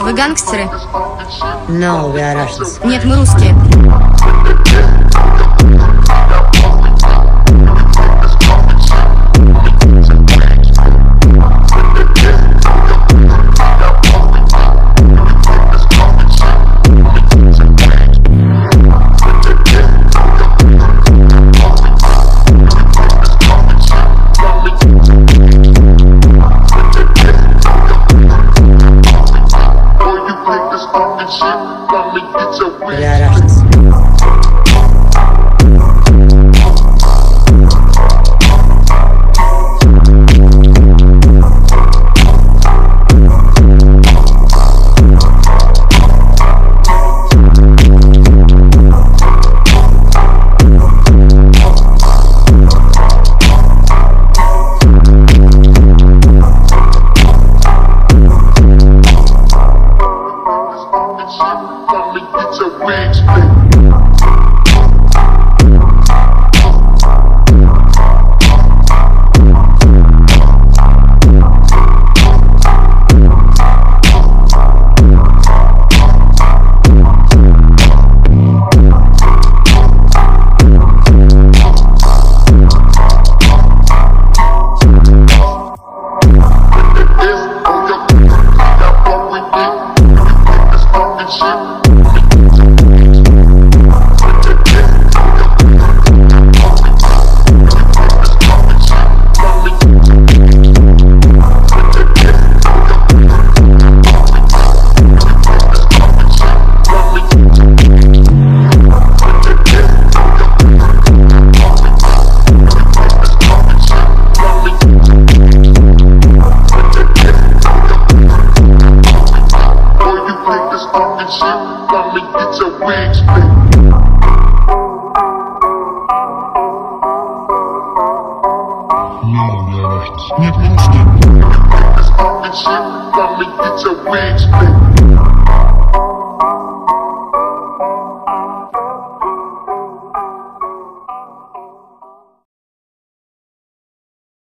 Вы гангстеры? No, we are Russians. Нет, мы русские. Yara. Wait. Nie pluszki. Nie pluszki. Nie pluszki. Nie pluszki. Nie pluszki. Nie pluszki. Nie pluszki. Nie pluszki. Nie pluszki. Nie pluszki.